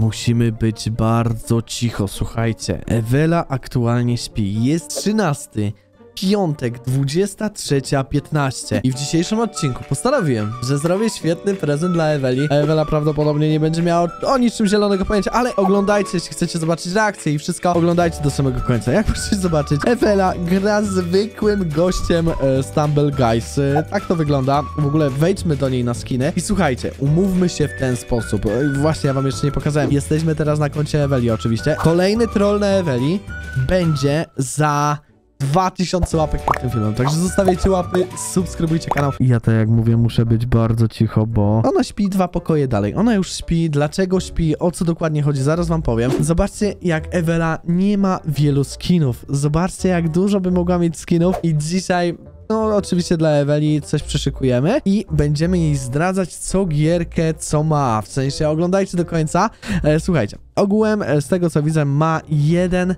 Musimy być bardzo cicho, słuchajcie. Ewela aktualnie śpi. Jest 13. Piątek, 23.15 i w dzisiejszym odcinku postanowiłem, że zrobię świetny prezent dla Eweli. Ewela prawdopodobnie nie będzie miała o niczym zielonego pojęcia, ale oglądajcie, jeśli chcecie zobaczyć reakcję i wszystko, oglądajcie do samego końca. Jak możecie zobaczyć, Ewela gra zwykłym gościem e, Stumble Guys. E, tak to wygląda. W ogóle wejdźmy do niej na skinę i słuchajcie, umówmy się w ten sposób. E, właśnie, ja wam jeszcze nie pokazałem. Jesteśmy teraz na koncie Eweli oczywiście. Kolejny troll na Eweli będzie za 2000 łapek pod tym filmem. Także zostawiajcie łapy, subskrybujcie kanał. Ja tak jak mówię, muszę być bardzo cicho, bo ona śpi dwa pokoje dalej. Ona już śpi. Dlaczego śpi? O co dokładnie chodzi? Zaraz wam powiem. Zobaczcie, jak Ewela nie ma wielu skinów. Zobaczcie, jak dużo by mogła mieć skinów. I dzisiaj no, oczywiście dla Eweli coś przyszykujemy i będziemy jej zdradzać co gierkę, co ma. W sensie oglądajcie do końca. E, słuchajcie, ogółem e, z tego co widzę ma jeden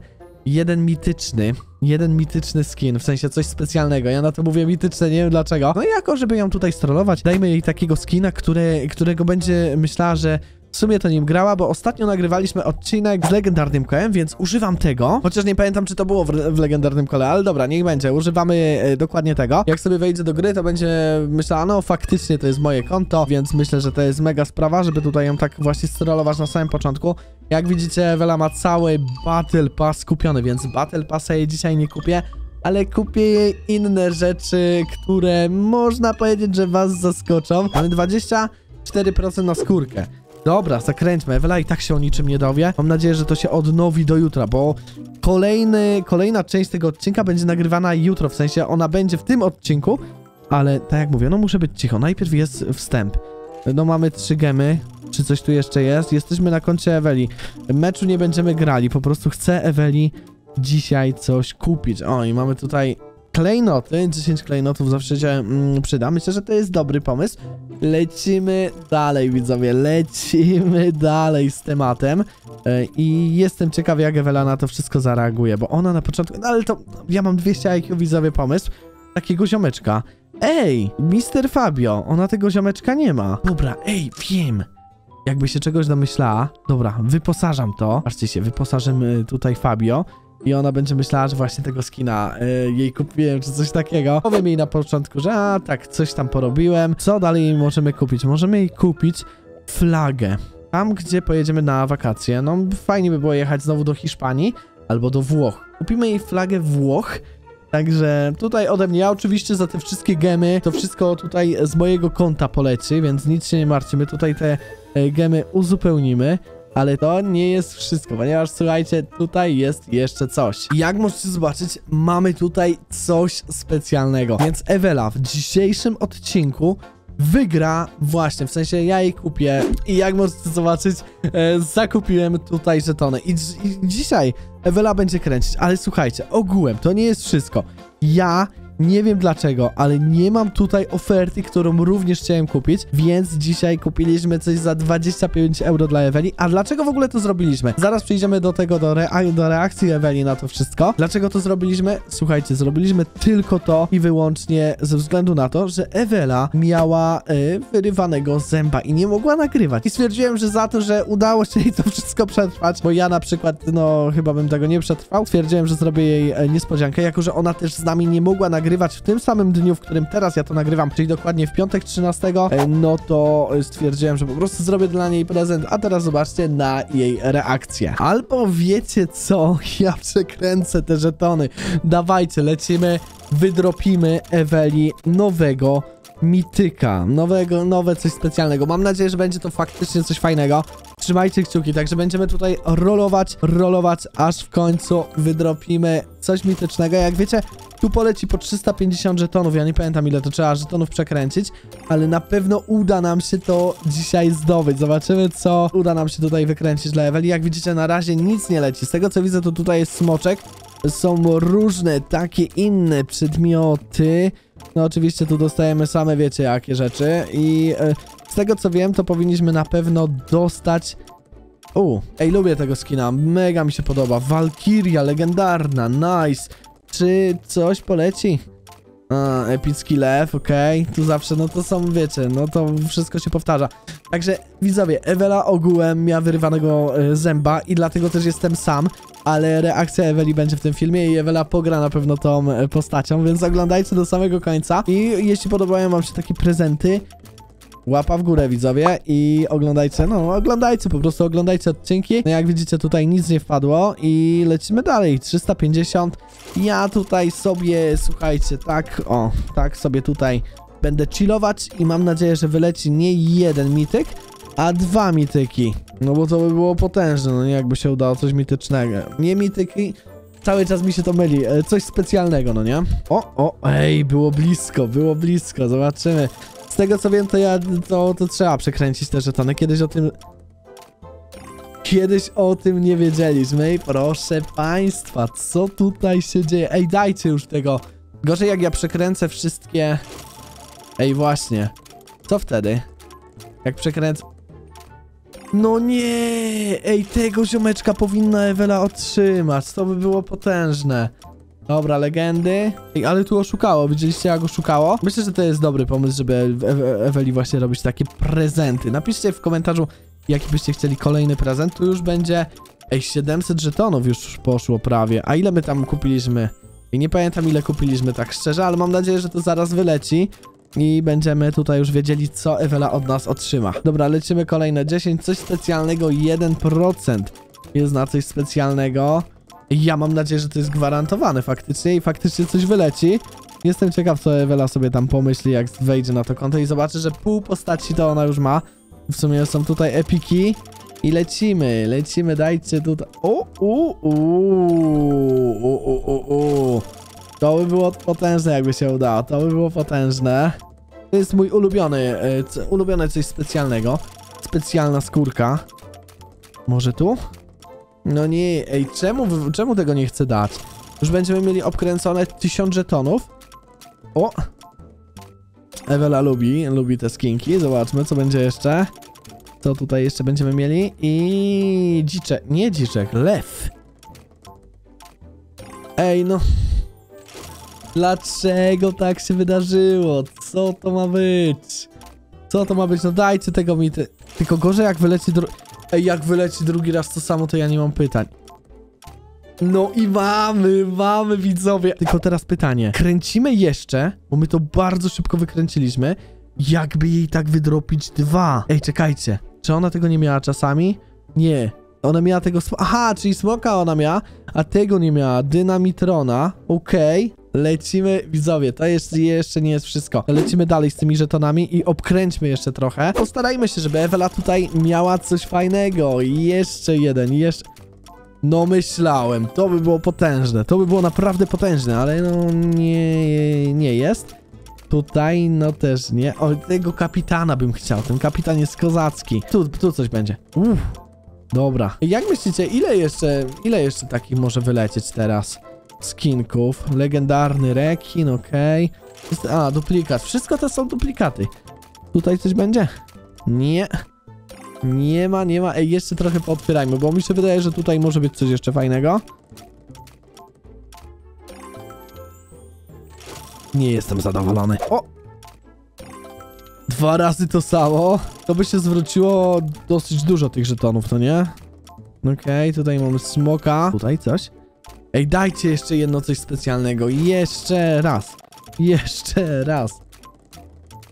jeden mityczny, jeden mityczny skin, w sensie coś specjalnego. Ja na to mówię mityczne, nie wiem dlaczego. No i jako, żeby ją tutaj strollować, dajmy jej takiego skina, które, którego będzie myślała, że sumie to nim grała, bo ostatnio nagrywaliśmy odcinek z legendarnym kolem, więc używam tego. Chociaż nie pamiętam, czy to było w, w legendarnym kole, ale dobra, niech będzie. Używamy e, dokładnie tego. Jak sobie wejdzie do gry, to będzie myślała, no faktycznie to jest moje konto, więc myślę, że to jest mega sprawa, żeby tutaj ją tak właśnie strollować na samym początku. Jak widzicie, Ewela ma cały Battle Pass kupiony, więc Battle Passa jej dzisiaj nie kupię, ale kupię jej inne rzeczy, które można powiedzieć, że was zaskoczą. Mamy 24% na skórkę. Dobra, zakręćmy. Ewela i tak się o niczym nie dowie. Mam nadzieję, że to się odnowi do jutra, bo kolejny, kolejna część tego odcinka będzie nagrywana jutro, w sensie ona będzie w tym odcinku, ale tak jak mówię, no muszę być cicho. Najpierw jest wstęp. No mamy trzy gemy. Czy coś tu jeszcze jest? Jesteśmy na koncie Eweli. Meczu nie będziemy grali, po prostu chcę Eweli dzisiaj coś kupić. O, i mamy tutaj klejnoty. 10 klejnotów zawsze się mm, przyda. Myślę, że to jest dobry pomysł. Lecimy dalej, widzowie. Lecimy dalej z tematem. E, I jestem ciekawy, jak Ewela na to wszystko zareaguje, bo ona na początku... No ale to... Ja mam 200 IQ, widzowie, pomysł. Takiego ziomeczka. Ej, Mister Fabio, ona tego ziomeczka nie ma. Dobra, ej, wiem. Jakby się czegoś domyślała. Dobra, wyposażam to. Patrzcie się, wyposażymy tutaj Fabio. I ona będzie myślała, że właśnie tego skina y, jej kupiłem, czy coś takiego. Powiem jej na początku, że a, tak, coś tam porobiłem. Co dalej możemy kupić? Możemy jej kupić flagę. Tam, gdzie pojedziemy na wakacje. No, fajnie by było jechać znowu do Hiszpanii albo do Włoch. Kupimy jej flagę Włoch. Także tutaj ode mnie, ja oczywiście za te wszystkie gemy, to wszystko tutaj z mojego konta poleci, więc nic się nie martwcie, my tutaj te e, gemy uzupełnimy. Ale to nie jest wszystko, ponieważ słuchajcie, tutaj jest jeszcze coś. Jak możecie zobaczyć, mamy tutaj coś specjalnego. Więc Ewela w dzisiejszym odcinku wygra właśnie, w sensie ja jej kupię i jak możecie zobaczyć, e, zakupiłem tutaj żetony I, i dzisiaj Ewela będzie kręcić, ale słuchajcie, ogółem to nie jest wszystko. Ja nie wiem dlaczego, ale nie mam tutaj oferty, którą również chciałem kupić, więc dzisiaj kupiliśmy coś za 25 euro dla Eweli. A dlaczego w ogóle to zrobiliśmy? Zaraz przejdziemy do tego, do, rea do reakcji Eweli na to wszystko. Dlaczego to zrobiliśmy? Słuchajcie, zrobiliśmy tylko to i wyłącznie ze względu na to, że Ewela miała y, wyrywanego zęba i nie mogła nagrywać. I stwierdziłem, że za to, że udało się jej to wszystko przetrwać, bo ja na przykład, no chyba bym tego nie przetrwał, stwierdziłem, że zrobię jej e, niespodziankę, jako że ona też z nami nie mogła nagrywać nagrywać w tym samym dniu, w którym teraz ja to nagrywam, czyli dokładnie w piątek 13, e, no to stwierdziłem, że po prostu zrobię dla niej prezent, a teraz zobaczcie na jej reakcję. Albo wiecie co, ja przekręcę te żetony. Dawajcie, lecimy, wydropimy Eweli nowego mityka, nowego, nowe coś specjalnego. Mam nadzieję, że będzie to faktycznie coś fajnego. Trzymajcie kciuki, także będziemy tutaj rolować, rolować, aż w końcu wydropimy coś mitycznego. Jak wiecie, tu poleci po 350 żetonów, ja nie pamiętam ile to trzeba żetonów przekręcić, ale na pewno uda nam się to dzisiaj zdobyć. Zobaczymy, co uda nam się tutaj wykręcić dla Eweli. Jak widzicie, na razie nic nie leci. Z tego, co widzę, to tutaj jest smoczek. Są różne takie inne przedmioty. No oczywiście tu dostajemy same wiecie jakie rzeczy i e, z tego co wiem to powinniśmy na pewno dostać... U, ej lubię tego skina, mega mi się podoba. Valkyria, legendarna, nice. Czy coś poleci? A, epicki lew, okej. Okay. Tu zawsze, no to są, wiecie, no to wszystko się powtarza. Także widzowie, Ewela ogółem miała wyrywanego e, zęba i dlatego też jestem sam, ale reakcja Eweli będzie w tym filmie i Ewela pogra na pewno tą e, postacią, więc oglądajcie do samego końca i jeśli podobają wam się takie prezenty, Łapa w górę widzowie i oglądajcie, no oglądajcie, po prostu oglądajcie odcinki. No jak widzicie tutaj nic nie wpadło i lecimy dalej, 350. Ja tutaj sobie, słuchajcie, tak, o, tak sobie tutaj będę chillować i mam nadzieję, że wyleci nie jeden mityk, a dwa mityki. No bo to by było potężne, no jakby się udało coś mitycznego. Nie mityki, cały czas mi się to myli, e, coś specjalnego, no nie? O, o, ej, było blisko, było blisko, zobaczymy. Z tego co wiem, to ja, to, to trzeba przekręcić te żetony. Kiedyś o tym... Kiedyś o tym nie wiedzieliśmy proszę państwa, co tutaj się dzieje? Ej, dajcie już tego. Gorzej jak ja przekręcę wszystkie... Ej, właśnie. Co wtedy? Jak przekręcę... No nie! Ej, tego ziomeczka powinna Ewela otrzymać. To by było potężne. Dobra, legendy. Ale tu oszukało. Widzieliście jak oszukało? Myślę, że to jest dobry pomysł, żeby Ew Eweli właśnie robić takie prezenty. Napiszcie w komentarzu, jaki byście chcieli kolejny prezent. Tu już będzie... Ej, 700 żetonów już poszło prawie. A ile my tam kupiliśmy? I nie pamiętam ile kupiliśmy tak szczerze, ale mam nadzieję, że to zaraz wyleci. I będziemy tutaj już wiedzieli, co Ewela od nas otrzyma. Dobra, lecimy kolejne 10. Coś specjalnego, 1% jest na coś specjalnego. Ja mam nadzieję, że to jest gwarantowane faktycznie i faktycznie coś wyleci. Jestem ciekaw, co Ewela sobie tam pomyśli, jak wejdzie na to konto i zobaczy, że pół postaci to ona już ma. W sumie są tutaj epiki. I lecimy, lecimy, dajcie tutaj... O, u, u, u, u, u, u. To by było potężne, jakby się udało. To by było potężne. To jest mój ulubiony, e, ulubione coś specjalnego. Specjalna skórka. Może tu? No nie, ej, czemu, czemu tego nie chcę dać? Już będziemy mieli obkręcone 1000 żetonów. O! Ewela lubi, lubi te skinki. Zobaczmy, co będzie jeszcze. Co tutaj jeszcze będziemy mieli? I dziczek, nie dziczek, lew. Ej, no. Dlaczego tak się wydarzyło? Co to ma być? Co to ma być? No dajcie tego mi. Ty... Tylko gorzej jak wyleci dru... Ej, jak wyleci drugi raz to samo, to ja nie mam pytań. No i mamy, mamy widzowie. Tylko teraz pytanie. Kręcimy jeszcze, bo my to bardzo szybko wykręciliśmy. Jakby jej tak wydropić dwa? Ej, czekajcie. Czy ona tego nie miała czasami? Nie. Ona miała tego... Aha, czyli smoka ona miała, a tego nie miała. Dynamitrona. Okej. Lecimy, widzowie, to jeszcze, jeszcze nie jest wszystko. Lecimy dalej z tymi żetonami i obkręćmy jeszcze trochę. Postarajmy się, żeby Ewela tutaj miała coś fajnego. Jeszcze jeden, jeszcze... No myślałem, to by było potężne, to by było naprawdę potężne, ale no nie, nie jest. Tutaj no też nie. O, tego kapitana bym chciał, ten kapitan jest kozacki. Tu, tu coś będzie. Uff. Dobra. Jak myślicie, ile jeszcze, ile jeszcze takich może wylecieć teraz? Skinków. Legendarny rekin, okej. Jest- A, duplikat. Wszystko to są duplikaty. Tutaj coś będzie? Nie. Nie ma, nie ma. Ej, jeszcze trochę pootwierajmy, bo mi się wydaje, że tutaj może być coś jeszcze fajnego. Nie jestem zadowolony. O! Dwa razy to samo. To by się zwróciło dosyć dużo tych żetonów, to nie? Okej, tutaj mamy smoka. Tutaj coś. Ej, dajcie jeszcze jedno coś specjalnego. Jeszcze raz. Jeszcze raz.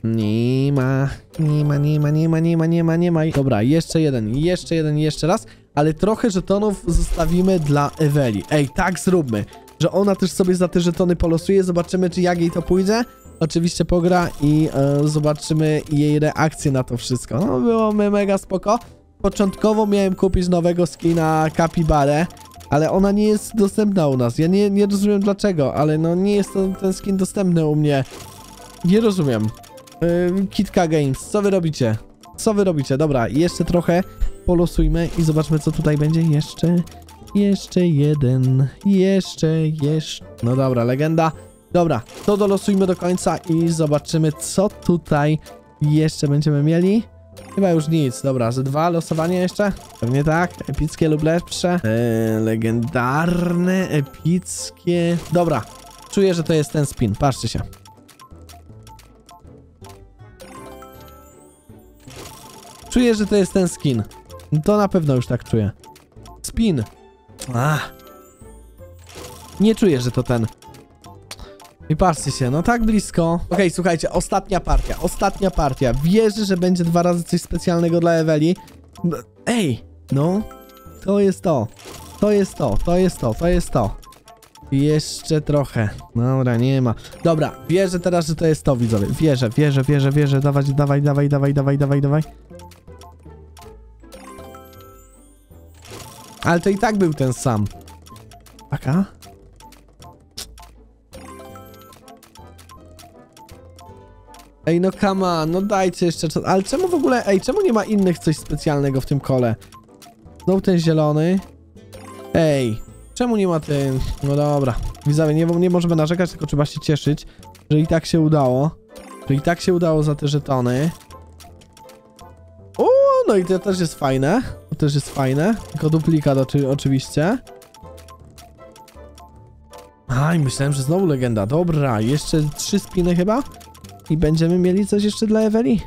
Nie ma, nie ma, nie ma, nie ma, nie ma, nie ma, nie ma. Dobra, jeszcze jeden, jeszcze jeden, jeszcze raz. Ale trochę żetonów zostawimy dla Eweli. Ej, tak zróbmy. Że ona też sobie za te żetony polosuje. Zobaczymy, czy jak jej to pójdzie. Oczywiście pogra i e, zobaczymy jej reakcję na to wszystko. No, było me- mega spoko. Początkowo miałem kupić nowego skina Capybara, ale ona nie jest dostępna u nas. Ja nie, nie rozumiem dlaczego, ale no nie jest to, ten skin dostępny u mnie. Nie rozumiem. Yy, Kitka Games, co wy robicie? Co wy robicie? Dobra, jeszcze trochę polosujmy i zobaczmy, co tutaj będzie. Jeszcze, jeszcze jeden, jeszcze, jeszcze... No dobra, legenda. Dobra, to dolosujmy do końca i zobaczymy, co tutaj jeszcze będziemy mieli. Chyba już nic, dobra, ze dwa losowanie jeszcze? Pewnie tak, epickie lub lepsze. Eee, legendarne, epickie. Dobra, czuję, że to jest ten spin, patrzcie się. Czuję, że to jest ten skin. To na pewno już tak czuję. Spin. Ach. Nie czuję, że to ten. I patrzcie się, no tak blisko. Okej, słuchajcie, ostatnia partia, ostatnia partia. Wierzę, że będzie dwa razy coś specjalnego dla Eweli. Ej, no, to jest to. To jest to, to jest to, to jest to. Jeszcze trochę. Dobra, nie ma. Dobra, wierzę teraz, że to jest to, widzowie. Wierzę, wierzę, wierzę, wierzę. Dawać, dawaj, dawaj, dawaj, dawaj, dawaj, dawaj. Ale to i tak był ten sam. Taka? Ej, no on, no dajcie jeszcze czas. Ale czemu w ogóle, ej, czemu nie ma innych coś specjalnego w tym kole? Znowu ten zielony. Ej, czemu nie ma ten... No dobra. Widzowie, nie, nie możemy narzekać, tylko trzeba się cieszyć, że i tak się udało. Że i tak się udało za te żetony. O, no i to też jest fajne. To też jest fajne. Tylko duplikat oczy, oczywiście. Aj, myślałem, że znowu legenda. Dobra, jeszcze trzy spiny chyba. I będziemy mieli coś jeszcze dla Eweli?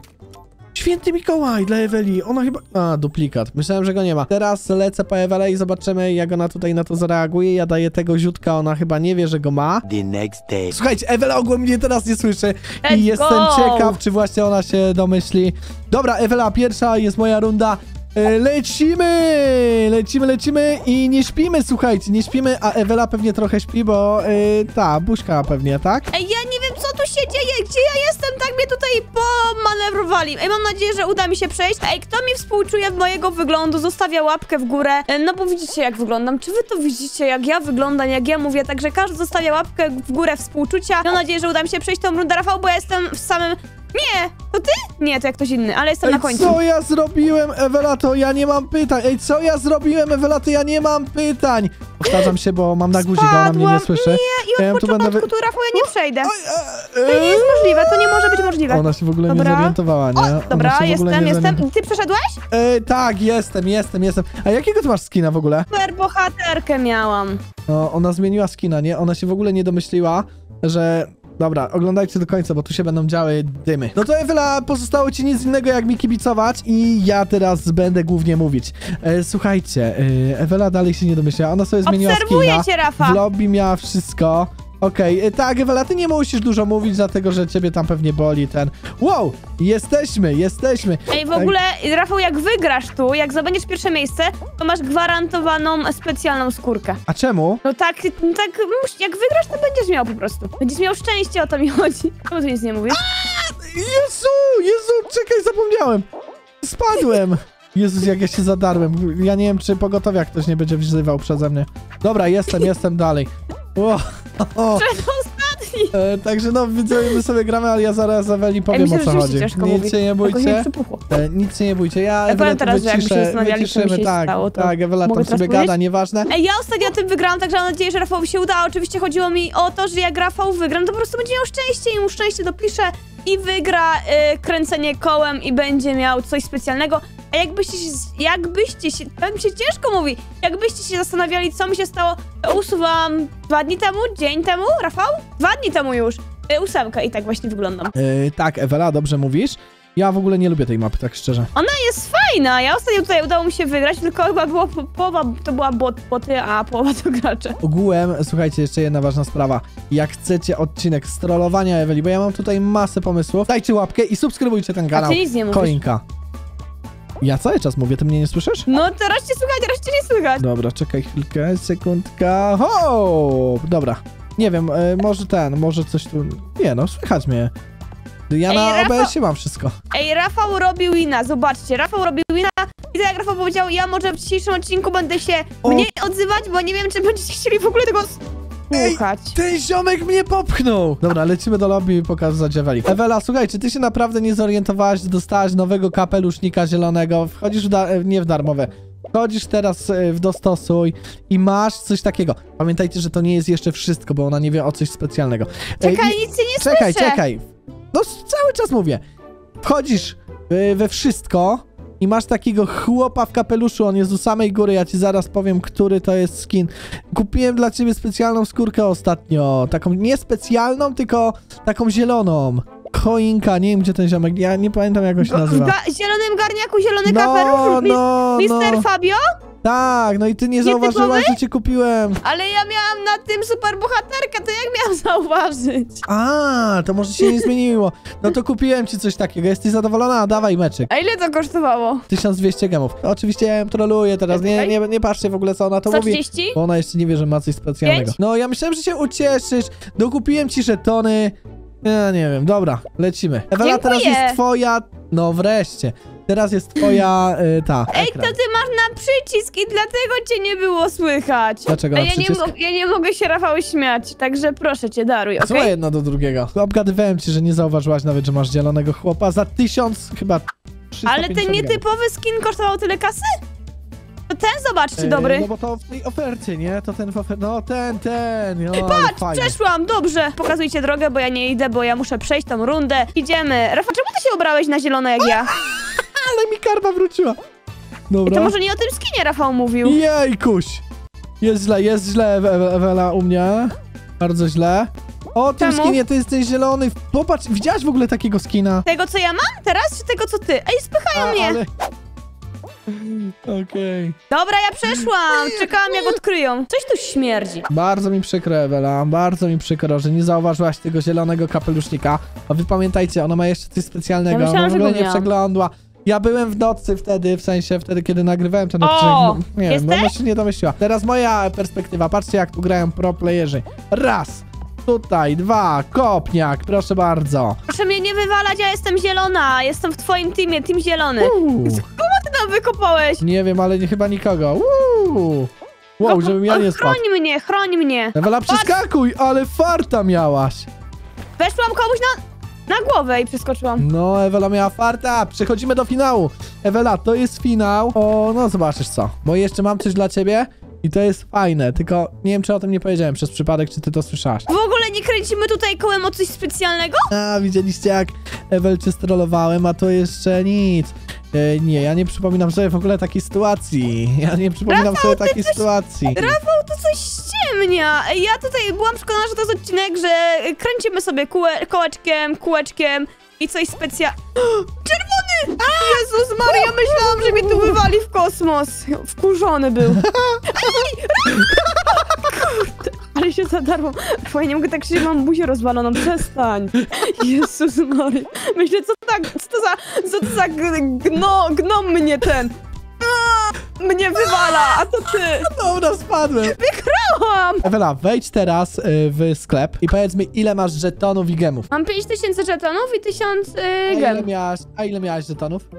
Święty Mikołaj dla Eweli. Ona chyba... A, duplikat. Myślałem, że go nie ma. Teraz lecę po Ewelę i zobaczymy, jak ona tutaj na to zareaguje. Ja daję tego ziutka, ona chyba nie wie, że go ma. The next day. Słuchajcie, Ewela ogólnie mnie teraz nie słyszy Let's i jestem go! ciekaw, czy właśnie ona się domyśli. Dobra, Ewela, pierwsza jest moja runda. E, Lecimy! Lecimy, lecimy i nie śpimy, słuchajcie, nie śpimy, a Ewela pewnie trochę śpi, bo e, ta, buźka pewnie, tak? Ej, ja nie wiem, co tu się dzieje, gdzie ja jestem, tak mnie tutaj pomanewrowali. Ej, mam nadzieję, że uda mi się przejść. Ej, kto mi współczuje mojego wyglądu, zostawia łapkę w górę. E, No bo widzicie, jak wyglądam. Czy wy to widzicie, jak ja wyglądam, jak ja mówię? Także każdy zostawia łapkę w górę współczucia. Mam nadzieję, że uda mi się przejść tą rundę, Rafał, bo ja jestem w samym... Nie, to ty? Nie, to jak ktoś inny, ale jestem na Ej, końcu. co ja zrobiłem, Ewela, to ja nie mam pytań. Ej, co ja zrobiłem, Ewela, to ja nie mam pytań. Powtarzam się, bo mam na guzik, a ona mnie nie Spadłam. słyszy. Nie, i Ja od tu będę początku wy- tu, Rafał, ja nie przejdę. To To nie jest możliwe, to nie może być możliwe. Ona się w ogóle nie Dobra. zorientowała, nie? Ona Dobra, się w ogóle jestem, nie jestem. Ty przeszedłeś? Ej, tak, jestem, jestem, jestem. A jakiego ty masz skina w ogóle? Super bohaterkę miałam. No, ona zmieniła skina, nie? Ona się w ogóle nie domyśliła, że... Dobra, oglądajcie do końca, bo tu się będą działy dymy. No to Ewela, pozostało ci nic innego jak mi kibicować i ja teraz będę głównie mówić. E, słuchajcie, e, Ewela dalej się nie domyśliła, ona sobie zmieniła Obserwuję skina. cię, Rafa. W lobby miała wszystko. Okej, e, tak, Ewela, ty nie musisz dużo mówić, dlatego że ciebie tam pewnie boli ten... Wow, jesteśmy, jesteśmy. Ej, w ogóle, Rafał, jak wygrasz tu, jak zdobędziesz pierwsze miejsce, to masz gwarantowaną specjalną skórkę. A czemu? No tak, tak, mus- jak wygrasz, to będziesz miał po prostu. Będziesz miał szczęście, o to mi chodzi. Czemu ty nic nie mówisz? Jezu, Jezu, czekaj, zapomniałem. Spadłem. Jezus, jak ja się zadarłem. Ja nie wiem, czy pogotowiak ktoś nie będzie wzywał przeze mnie. Dobra, jestem, jestem dalej. O, o. E, także no, widzę, my sobie gramy, ale ja zaraz Ej, powiem mi się o co chodzi. ciężko Nic mówić. się nie bójcie. E, nic się nie bójcie. Ja powiem Ewelę tu teraz, że jakbyśmy się wyciszę, zastanawiali, co mi wyciszymy, się tak, stało, to tak, Ewela mogę tam teraz sobie powiedzieć? gada, nieważne. Ej, ja ostatnio tym wygrałam, także mam nadzieję, że Rafałowi się uda. Oczywiście chodziło mi o to, że jak Rafał wygram, to po prostu będzie miał szczęście i mu szczęście dopisze i wygra y, kręcenie kołem i będzie miał coś specjalnego. A jakbyście się, jakbyście się, mi się ciężko mówi, jakbyście się zastanawiali, co mi się stało, usuwam dwa dni temu, dzień temu, Rafał? Dwa dni temu już. Y, ósemkę i tak właśnie wyglądam. E, tak, Ewela, dobrze mówisz. Ja w ogóle nie lubię tej mapy, tak szczerze. Ona jest fajna, ja ostatnio tutaj udało mi się wygrać, tylko chyba było po- połowa, to była bot, boty, a połowa to gracze. Ogółem, słuchajcie, jeszcze jedna ważna sprawa. Jak chcecie odcinek z trollowania Eweli, bo ja mam tutaj masę pomysłów, dajcie łapkę i subskrybujcie ten A kanał. ty nic nie mówisz. Koinka. Ja cały czas mówię, ty mnie nie słyszysz? No teraz cię słychać, teraz cię nie słychać. Dobra, czekaj chwilkę, sekundka. Ho! Dobra. Nie wiem, e, może ten, może coś tu... Nie no, słychać mnie. Ja Ej, na Rafał- OBS-ie mam wszystko. Ej, Rafał robi wina, zobaczcie, Rafał robi wina i tak jak Rafał powiedział, ja może w dzisiejszym odcinku będę się O. mniej odzywać, bo nie wiem, czy będziecie chcieli w ogóle tego Ej, słuchać. Ten ziomek mnie popchnął! Dobra, lecimy do lobby i pokazać Eweli. Ewela, słuchaj, czy ty się naprawdę nie zorientowałaś, że dostałaś nowego kapelusznika zielonego? Wchodzisz w e, nie w darmowe. Wchodzisz teraz e, w dostosuj i masz coś takiego. Pamiętajcie, że to nie jest jeszcze wszystko, bo ona nie wie o coś specjalnego. E, Czekaj, i- nic się nie Czekaj, słyszę. czekaj. No cały czas mówię. Wchodzisz y, we wszystko i masz takiego chłopa w kapeluszu, on jest u samej góry, ja ci zaraz powiem, który to jest skin. Kupiłem dla ciebie specjalną skórkę ostatnio, taką nie specjalną, tylko taką zieloną. choinka, nie wiem gdzie ten ziomek, ja nie pamiętam jak on się W nazywa. ga- zielonym garniaku, zielony No, kapelusz, no, Mister no. Fabio? Tak, no i ty nie Nietypowy? zauważyłaś, że cię kupiłem. Ale ja miałam na tym super bohaterkę, to jak miałam zauważyć? A, to może się nie zmieniło. No to kupiłem ci coś takiego, jesteś zadowolona? Dawaj meczek. A ile to kosztowało? 1200 gemów. Oczywiście troluję teraz, nie, nie, nie patrzcie w ogóle co ona to mówi. 130? Bo ona jeszcze nie wie, że ma coś specjalnego. Pięć? No, ja myślałem, że się ucieszysz. Dokupiłem ci żetony. Ja nie wiem, dobra, lecimy. Ewela, teraz Dziękuję. jest twoja... No wreszcie. Teraz jest twoja, y, ta, Ej, to ekran. ty masz na przycisk i dlatego cię nie było słychać. Dlaczego na ja nie, przycisk? mo- ja nie mogę się Rafał śmiać, także proszę cię, daruj, okej? jedno do drugiego? Obgadywałem ci, że nie zauważyłaś nawet, że masz zielonego chłopa za tysiąc chyba 350 Ale ten nietypowy skin kosztował tyle kasy? To ten zobaczcie, Ej, dobry. No bo to w tej ofercie, nie? To ten w ofercie. No ten, ten. No, Patrz, fajnie. przeszłam, dobrze. Pokazujcie drogę, bo ja nie idę, bo ja muszę przejść tą rundę. Idziemy. Rafał, czemu ty się ubrałeś na zielono jak ja? Ale mi karma wróciła. Dobra. To może nie o tym skinie Rafał mówił. Jejkuś! Jest źle, jest źle, Ewe- Ewela u mnie. Bardzo źle. O, tym Czemu? skinie to jest ten zielony. Popatrz, widziałaś w ogóle takiego skina? Tego, co ja mam teraz, czy tego, co ty? Ej, spychają mnie. ale... Okej. Dobra, ja przeszłam. Czekałam, jak odkryją. Coś tu śmierdzi. Bardzo mi przykro, Ewela, bardzo mi przykro, że nie zauważyłaś tego zielonego kapelusznika. A wy pamiętajcie, ona ma jeszcze coś specjalnego, Ja myślałam, ona w ogóle nie miałam. przeglądła. Ja byłem w nocy wtedy, w sensie wtedy, kiedy nagrywałem ten O, odcinek. No, Nie wiem, jesteś? bo się nie domyśliła. Teraz moja perspektywa, patrzcie jak tu grają pro playerzy. Raz, tutaj, dwa, kopniak, proszę bardzo. Proszę mnie nie wywalać, ja jestem zielona. Jestem w twoim teamie, team zielony. Uuu, Ty tam wykopałeś. nie wiem, ale nie, chyba nikogo. Uuu. Wow, żebym ja nie spadł. Chroń mnie, chroń mnie. Ewela, przeskakuj, ale farta miałaś. Weszłam komuś na, na głowę i przeskoczyłam. No, Ewela miała farta. Przechodzimy do finału. Ewela, to jest finał. O, no zobaczysz co. Bo jeszcze mam coś dla ciebie i to jest fajne. Tylko nie wiem, czy o tym nie powiedziałem przez przypadek, czy ty to słyszałaś. W ogóle nie kręcimy tutaj kołem o coś specjalnego? A, widzieliście jak Ewel cię strollowałem, a to jeszcze nic. E, nie, ja nie przypominam sobie w ogóle takiej sytuacji. Ja nie przypominam sobie takiej sytuacji. Rafał, to coś ściemnia. Ja tutaj byłam przekonana, że to jest odcinek, że kręcimy sobie kółe, kołeczkiem, kółeczkiem i coś specjal... Czerwony! Jezus Maria, myślałam, że mnie tu wywali w kosmos. Wkurzony był. Ej! Kurde, ale się zadarło. Bo ja nie mogę tak krzyczeć, mam buzię rozwaloną, przestań. Jezus Maria. Myślę, co tak, co to za, co to za gno, gnom mnie ten. A, mnie wywala, a to ty. Dobra, spadłem. Wygrałam! Ewela, wejdź teraz y, w sklep i powiedz mi, ile masz żetonów i gemów. Mam 5000 żetonów i 1000 A yy, ile, gem. miałaś, a ile miałaś żetonów?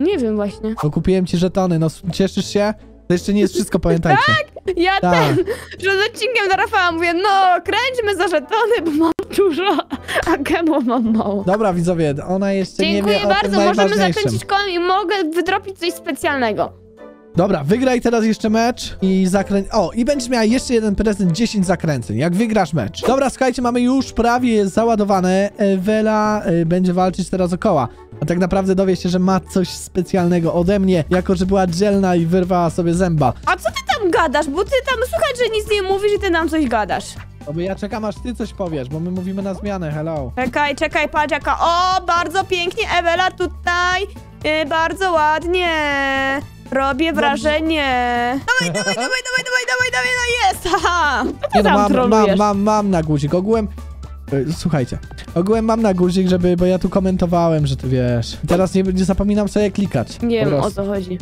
Nie wiem właśnie. Bo kupiłem ci żetony, no cieszysz się? To jeszcze nie jest wszystko, pamiętajcie. Ja Tak. ten, przed odcinkiem do Rafała mówię, no kręćmy za żetony, bo mam dużo, a gemów mam mało. Dobra, widzowie, ona jeszcze nie Dziękuję wie o bardzo, tym możemy zakręcić kołem i mogę wydropić coś specjalnego. Dobra, wygraj teraz jeszcze mecz i zakręć... O, i będziesz miała jeszcze jeden prezent, 10 zakręceń, jak wygrasz mecz. Dobra, słuchajcie, mamy już prawie załadowane. Ewela y, będzie walczyć teraz o koła. A tak naprawdę dowie się, że ma coś specjalnego ode mnie, jako że była dzielna i wyrwała sobie zęba. A co ty tam gadasz? Bo ty tam słuchaj, że nic nie mówisz i ty nam coś gadasz. No bo ja czekam, aż ty coś powiesz, bo my mówimy na zmianę, hello. Czekaj, czekaj, patrz jaka. O, bardzo pięknie, Ewela tutaj. Yy, bardzo ładnie. Robię wrażenie. Dawaj, dawaj, dawaj, dawaj, dawaj, dawaj, dawaj, no jest, haha. Co ty no, tam mam, mam, trolujesz? mam, mam na guzik. Ogółem... y, Słuchajcie, ogółem mam na guzik, żeby, bo ja tu komentowałem, że ty wiesz. Teraz nie, nie zapominam sobie klikać. Nie po wiem, o prostu. co chodzi.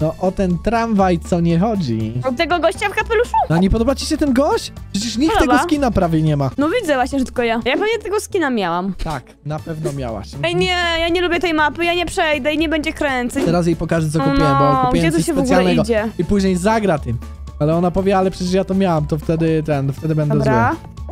No o ten tramwaj, co nie chodzi. Od tego gościa w kapeluszu? No nie podoba ci się ten gość? Przecież nikt Podoba. tego skina prawie nie ma. No widzę właśnie, że tylko ja. Ja pewnie tego skina miałam. Tak, na pewno miałaś. Ej, nie, ja nie lubię tej mapy, ja nie przejdę i nie będzie kręceń. Teraz jej pokażę, co O kupiłem, no, bo kupiłem gdzie coś się w ogóle specjalnego. idzie? I później zagra tym. Ale ona powie, ale przecież ja to miałam, to wtedy ten, wtedy będę Dobra. zły.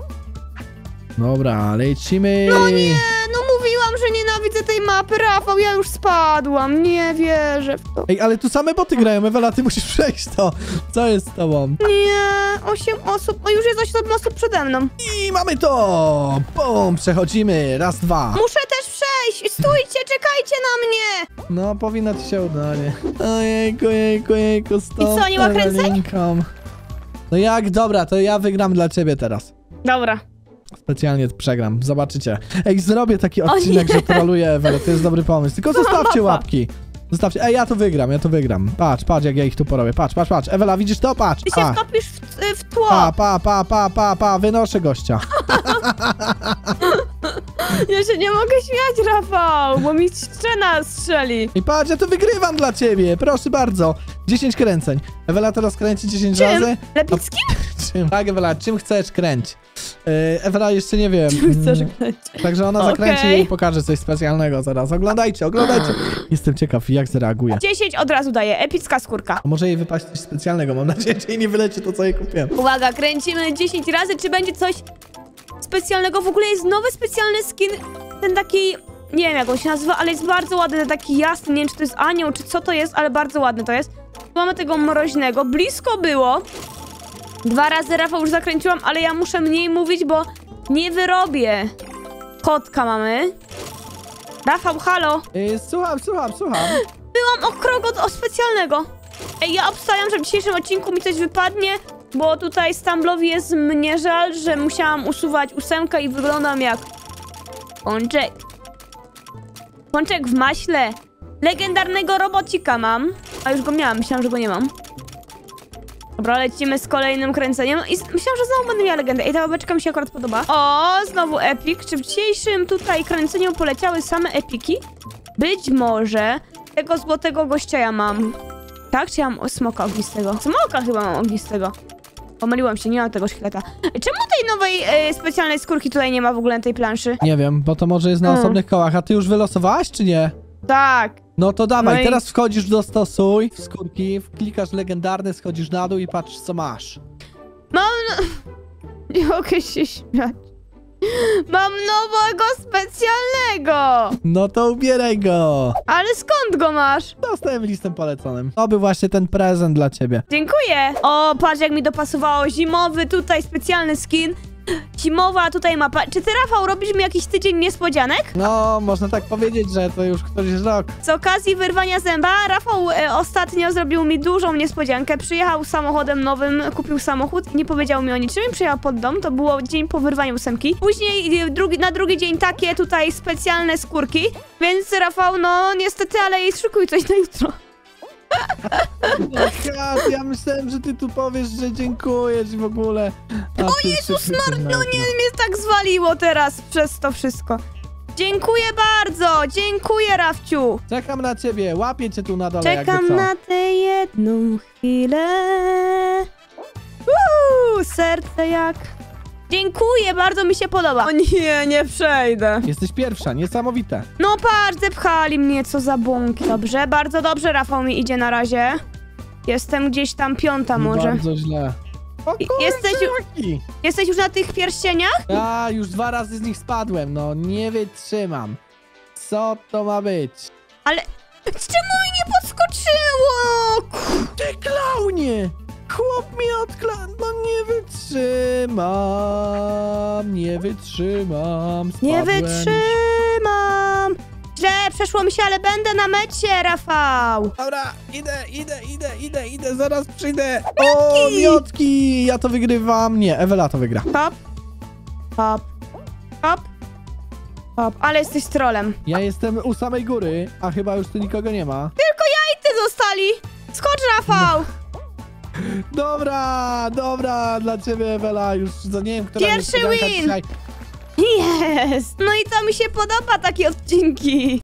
Dobra, lecimy. No nie, no mówiłam, że nienawidzę tej mapy, Rafał, ja już spadłam, nie wierzę w to. Ej, ale tu same boty grają, Ewela, ty musisz przejść to. Co jest z tobą? Nie, osiem osób, o już jest osiem osób przede mną. I mamy to! Bum, przechodzimy, raz, dwa. Muszę też przejść, stójcie, czekajcie na mnie. No, powinno ci się udać. Ojejku, jejku, jejku, tą I co, nie ma kręceń? Ewelinką. No jak? Dobra, to ja wygram dla ciebie teraz. Dobra. Specjalnie przegram, zobaczycie. Ej, zrobię taki odcinek, że troluję Ewelę, to jest dobry pomysł. Tylko zostawcie łapki. Zostawcie, ej, ja to wygram, ja to wygram. Patrz, patrz, jak ja ich tu porobię. Patrz, patrz, patrz. Ewela, widzisz to? Patrz. Ty się Pa, wtopisz w, y, w tło. pa, pa, pa, pa, pa, pa, wynoszę gościa. Ja się nie mogę śmiać, Rafał, bo mi szczena strzeli. I patrz, ja to wygrywam dla ciebie, proszę bardzo. 10 kręceń. Ewela teraz kręci 10 Czym? razy. Lepickim? Czym? Tak, Ewela, czym chcesz kręć? Yy, Ewela jeszcze nie wiem. Chcesz Mm, grać. Także ona zakręci i pokaże coś specjalnego zaraz. Oglądajcie, oglądajcie. Jestem ciekaw, jak zareaguje. 10 od razu daję, epicka skórka. A może jej wypaść coś specjalnego, mam nadzieję, że jej nie wyleci to, co jej kupiłem. Uwaga, kręcimy 10 razy, czy będzie coś specjalnego? W ogóle jest nowy specjalny skin, ten taki, nie wiem jak on się nazywa, ale jest bardzo ładny, taki jasny, nie wiem czy to jest anioł, czy co to jest, ale bardzo ładny to jest. Mamy tego mroźnego, blisko było. Dwa razy Rafał już zakręciłam, ale ja muszę mniej mówić, bo nie wyrobię. Kotka mamy. Rafał, halo. Yy, słucham, słucham, słucham. Byłam o krok od o specjalnego. Ej, ja obstawiam, że w dzisiejszym odcinku mi coś wypadnie, bo tutaj Stamblowi jest mnie żal, że musiałam usuwać ósemkę i wyglądam jak pączek. Pączek w maśle. Legendarnego robocika mam. A już go miałam, myślałam, że go nie mam. Dobra, lecimy z kolejnym kręceniem. I myślałam, że znowu będę miała legendę. I ta babeczka mi się akurat podoba. O, znowu epik. Czy w dzisiejszym tutaj kręceniu poleciały same epiki? Być może tego złotego gościa ja mam. Tak? Czy ja mam smoka ognistego? Smoka chyba mam ognistego. Pomyliłam się, nie mam tego szkieleta. Czemu tej nowej e, specjalnej skórki tutaj nie ma w ogóle na tej planszy? Nie wiem, bo to może jest na Mm. osobnych kołach. A ty już wylosowałaś, czy nie? Tak. No to dawaj, No i- teraz wchodzisz do stosuj, w skórki, klikasz legendarny, schodzisz na dół i patrz, co masz. Mam... No... Nie mogę się śmiać. Mam nowego specjalnego! No to ubieraj go! Ale skąd go masz? Dostałem listem poleconym. To był właśnie ten prezent dla ciebie. Dziękuję! O, patrz jak mi dopasowało. Zimowy tutaj specjalny skin. Zimowa tutaj mapa. Czy ty, Rafał, robisz mi jakiś tydzień niespodzianek? No, można tak powiedzieć, że to już któryś rok. Z okazji wyrwania zęba, Rafał e, ostatnio zrobił mi dużą niespodziankę. Przyjechał samochodem nowym, kupił samochód i nie powiedział mi o niczym. Przyjechał pod dom, to było dzień po wyrwaniu ósemki. Później e, drugi, na drugi dzień takie tutaj specjalne skórki. Więc Rafał, no niestety, ale jej szykuj coś na jutro. Kat, ja myślałem, że ty tu powiesz, że dziękujesz i w ogóle. o Jezus Maria, no nie, mnie tak zwaliło teraz przez to wszystko. Dziękuję bardzo, dziękuję Rafciu. Czekam na ciebie, łapię cię tu na dole Czekam na tę jedną chwilę. Uuu, serce jak. Dziękuję, bardzo mi się podoba. O nie, nie przejdę. Jesteś pierwsza, niesamowite. No patrz, zepchali mnie, co za bąki. Dobrze, bardzo dobrze, Rafał mi idzie na razie. Jestem gdzieś tam piąta może. Bardzo źle. O kurczę, jesteś ju-. Jesteś już na tych pierścieniach? Ja już dwa razy z nich spadłem, no nie wytrzymam. Co to ma być? Ale czemu mi nie podskoczyło? Ty klaunie! Chłop mi odkla... No nie wytrzymam, nie wytrzymam. Nie spadłem. wytrzymam. Źle, przeszło mi się, ale będę na mecie, Rafał. Dobra, idę, idę, idę, idę, idę, zaraz przyjdę. O, miotki! Ja to wygrywam. Nie, Ewela to wygra. Hop, hop, hop, hop. Ale jesteś trolem. Ja jestem u samej góry, a chyba już tu nikogo nie ma. Tylko ja i ty zostali. Skocz, Rafał. Dobra, dobra, dla ciebie Ewela, już to nie wiem, która Pierwszy win! Jest. No i to mi się podoba, takie odcinki.